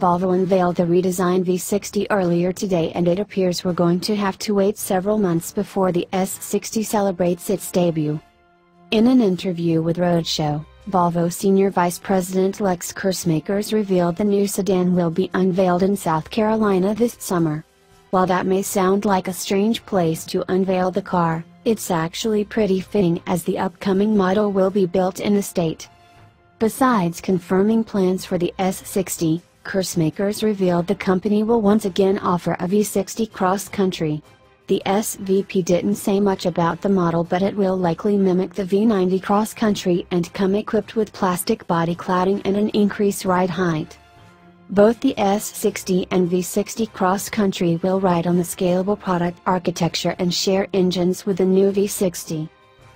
Volvo unveiled the redesigned V60 earlier today and it appears we're going to have to wait several months before the S60 celebrates its debut. In an interview with Roadshow, Volvo Senior Vice President Lex Kerssemakers revealed the new sedan will be unveiled in South Carolina this summer. While that may sound like a strange place to unveil the car, it's actually pretty fitting as the upcoming model will be built in the state. Besides confirming plans for the S60, Kerssemakers revealed the company will once again offer a V60 cross country. The SVP didn't say much about the model but it will likely mimic the V90 cross country and come equipped with plastic body cladding and an increased ride height. Both the S60 and V60 cross country will ride on the scalable product architecture and share engines with the new V60.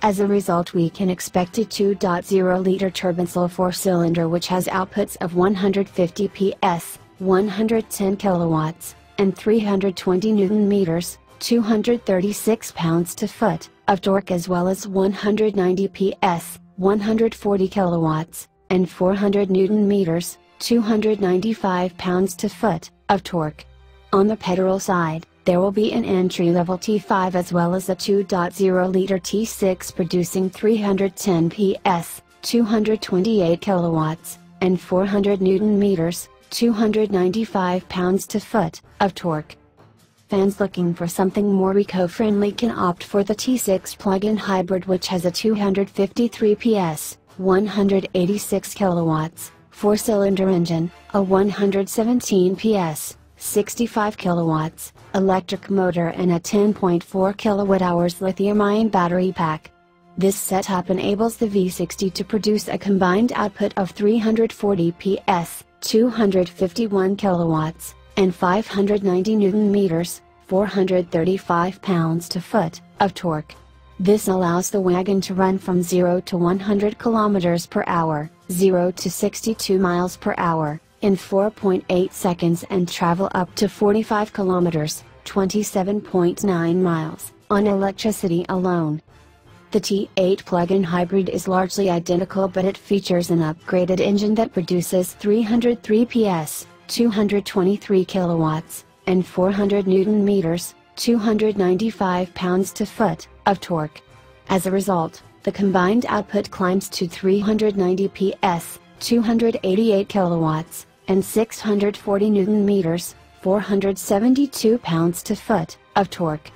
As a result we can expect a 2.0-liter turbodiesel four-cylinder which has outputs of 150 PS, 110 kilowatts, and 320 newton meters, 236 pounds to foot, of torque as well as 190 PS, 140 kilowatts, and 400 newton meters, 295 pounds to foot, of torque. On the petrol side, there will be an entry-level T5 as well as a 2.0-liter T6 producing 310 PS, 228 kilowatts, and 400 newton meters, 295 pounds to foot, of torque. Fans looking for something more eco-friendly can opt for the T6 plug-in hybrid which has a 253 PS, 186 kilowatts, four-cylinder engine, a 117 PS, 65 kilowatts, electric motor and a 10.4 kilowatt-hours lithium-ion battery pack. This setup enables the V60 to produce a combined output of 340 PS, 251 kilowatts, and 590 newton meters, 435 pounds to foot, of torque. This allows the wagon to run from 0 to 100 kilometers per hour, 0 to 62 miles per hour, in 4.8 seconds and travel up to 45 kilometers, 27.9 miles, on electricity alone. The T8 plug-in hybrid is largely identical but it features an upgraded engine that produces 303 PS, 223 kilowatts, and 400 newton meters, 295 pounds to foot, of torque. As a result, the combined output climbs to 390 PS, 288 kilowatts, and 640 newton meters, 472 pounds to foot, of torque.